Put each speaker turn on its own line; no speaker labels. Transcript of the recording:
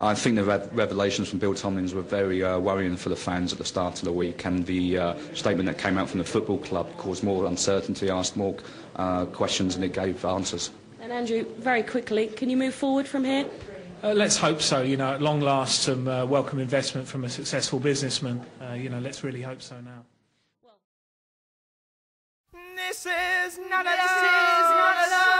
I think the revelations from Bill Tomlins were very uh, worrying for the fans at the start of the week, and the uh, statement that came out from the football club caused more uncertainty, asked more uh, questions, and it gave answers.
And Andrew, very quickly, can you move forward from here?
Uh, let's hope so. You know, at long last, some uh, welcome investment from a successful businessman. Uh, you know, let's really hope so now.
This is not a, is not a